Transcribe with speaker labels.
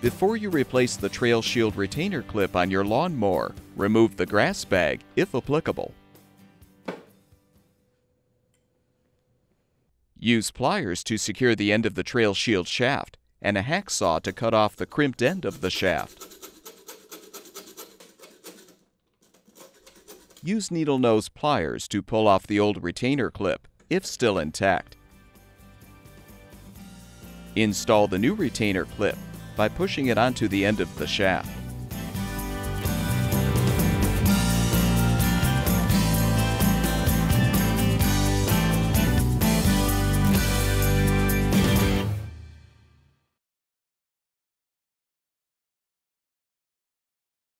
Speaker 1: Before you replace the Trail Shield retainer clip on your lawnmower, remove the grass bag if applicable. Use pliers to secure the end of the Trail Shield shaft and a hacksaw to cut off the crimped end of the shaft. Use needle nose pliers to pull off the old retainer clip, if still intact. Install the new retainer clip by pushing it onto the end of the shaft.